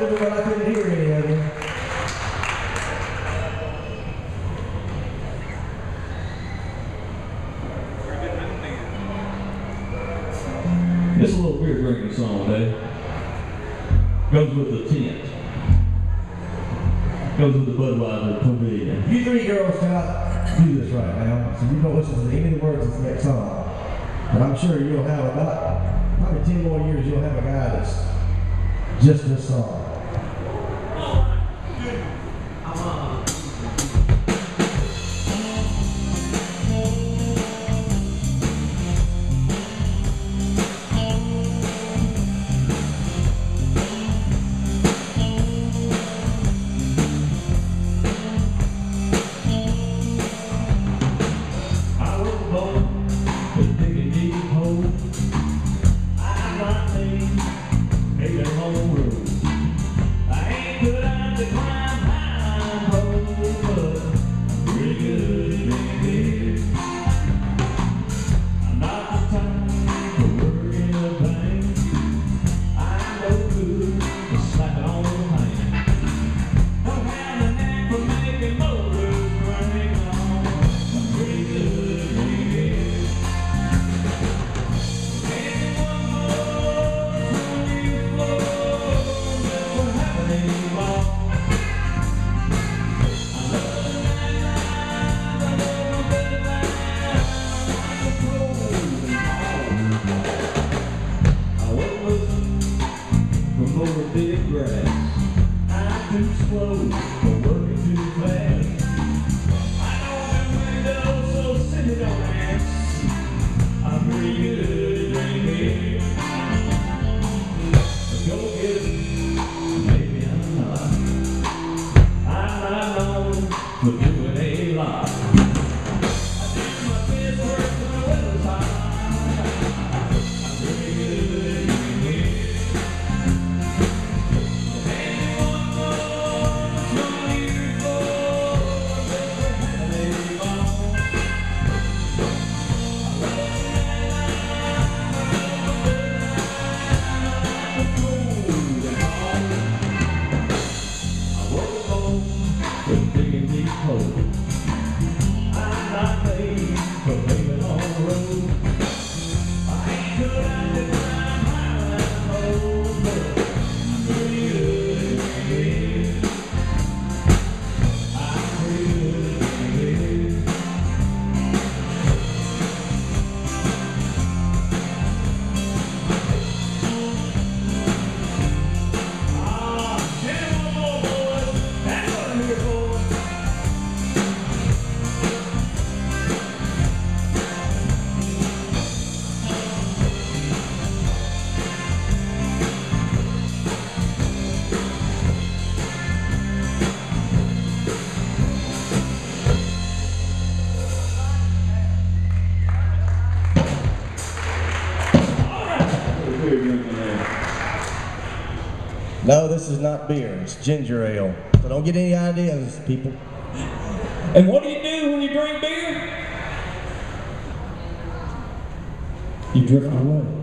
to the I couldn't hear any of you. It's a little weird drinking song eh? Goes with the tent. Goes with the Budweiser pavilion. You three girls cannot do this right now, so you don't listen to any of the words of the next song. But I'm sure you'll have about probably 10 more years you'll have a guy that's just this song. Ain't good I'm No, this is not beer. It's ginger ale. So don't get any ideas, people. And what do you do when you drink beer? You drift away.